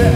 Ну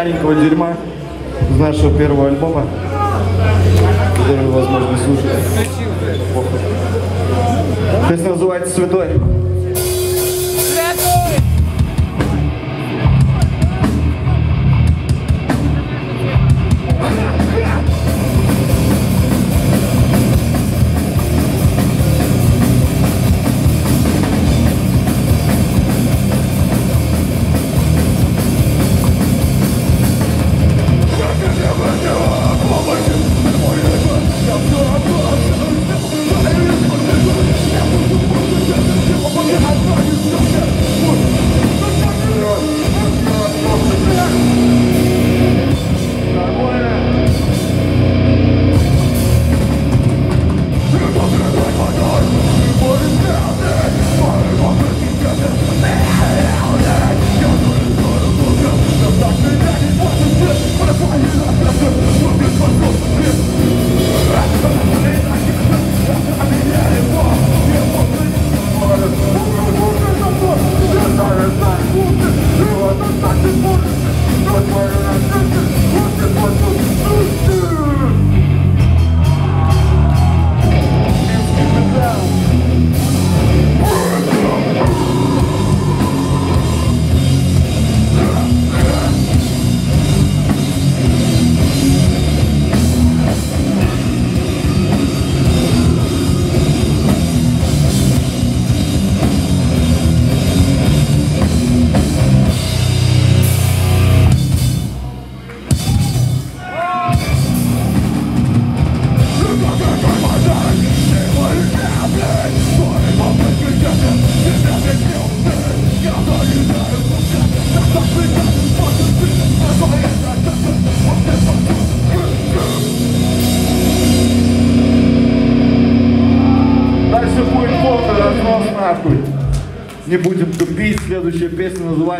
старенького дерьма из нашего первого альбома, который возможно, слушали. Песня называется «Святой».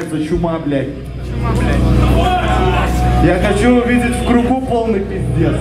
Называется «Чума, блядь». Я хочу увидеть в кругу полный пиздец.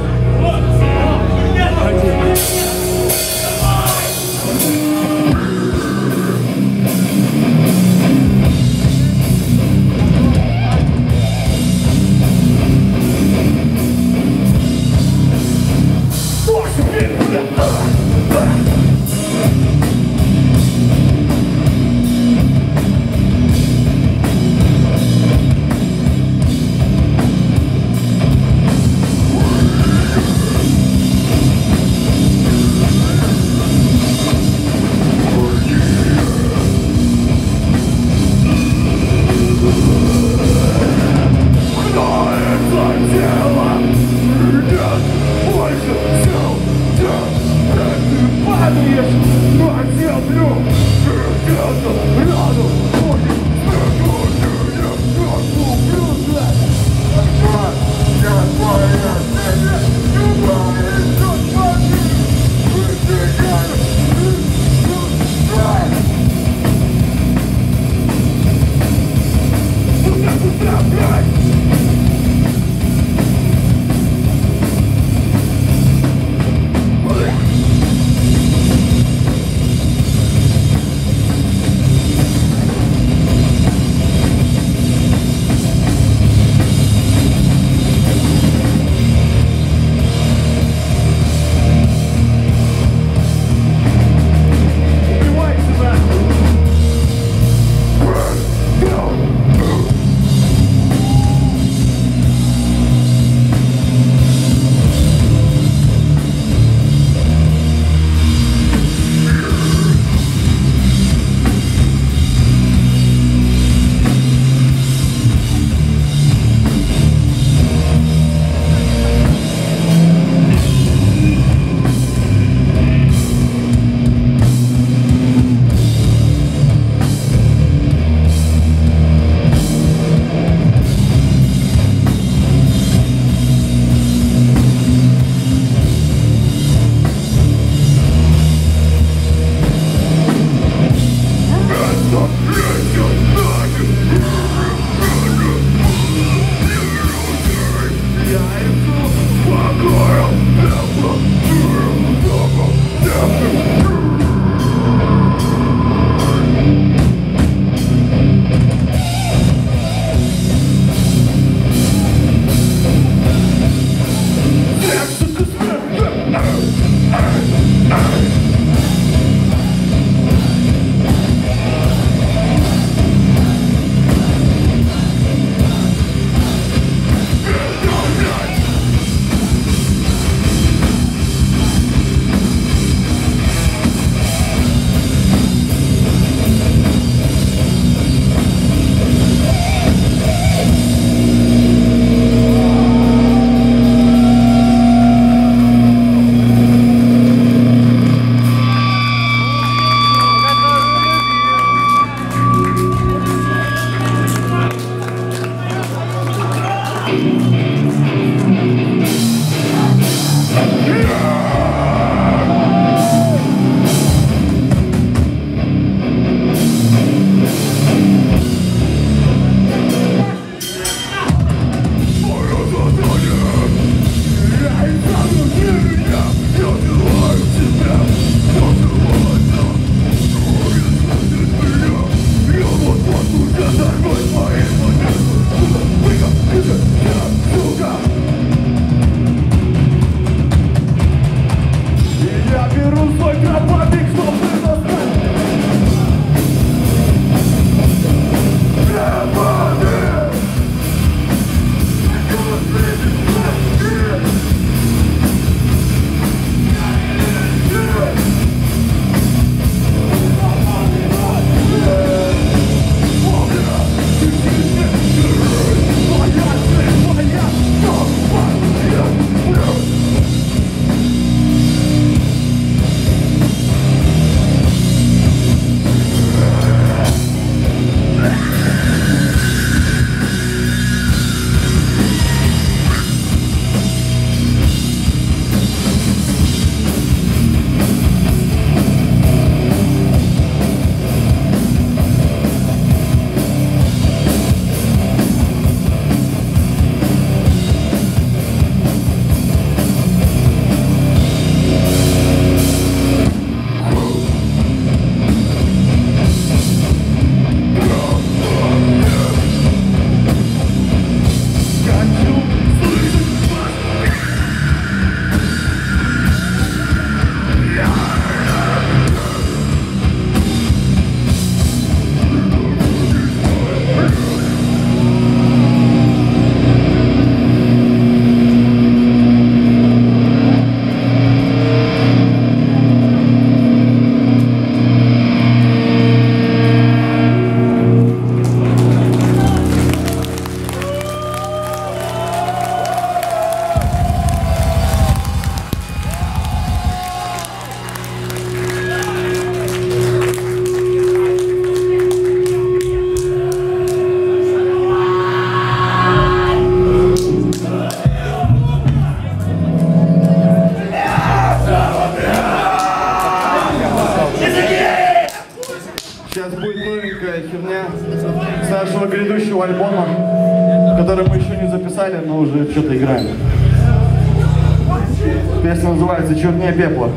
«Чернее пепла».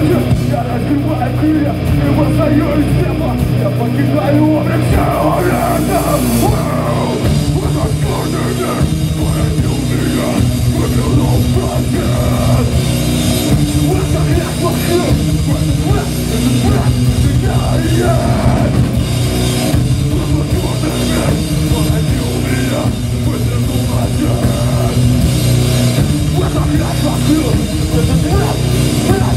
ночью Я разбиваю крылья и восстаю из неба Я покидаю облик человека В этот черный мир породил меня Выплюнул просвет В этот лес машин В этот лес, этот брат меня нет В этот черный мир породил меня Выплюнул просвет В этот лес машин В этот брат меня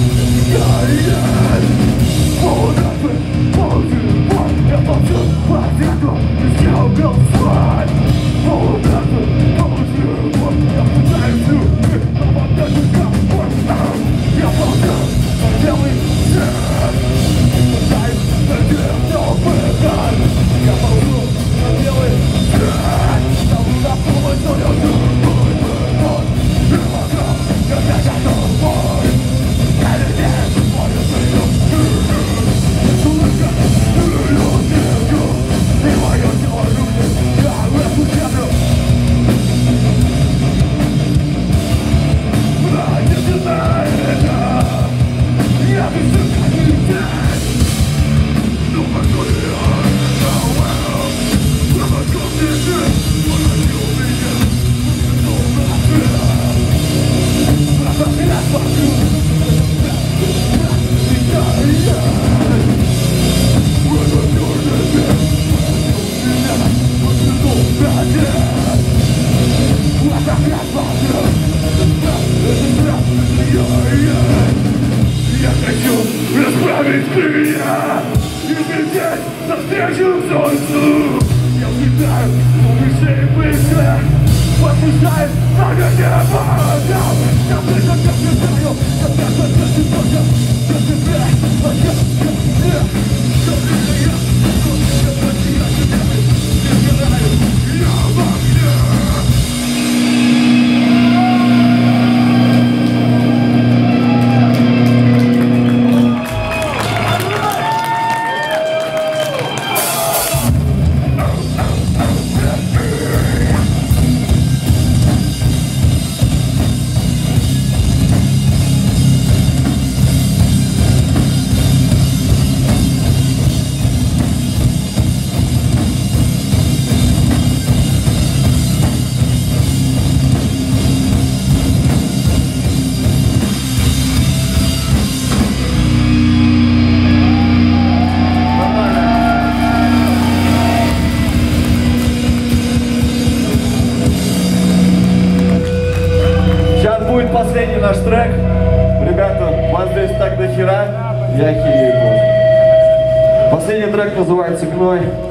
Italian навстречу солнцу Я взлетаю, умышляю быстро Подпускает много небо Там, я слышал, как летаю Я так, как ты тоже Я тебя, а я, я, я, я, я, я, я, я, я, я, я, я, я, я, я, я, я, я, right, so come.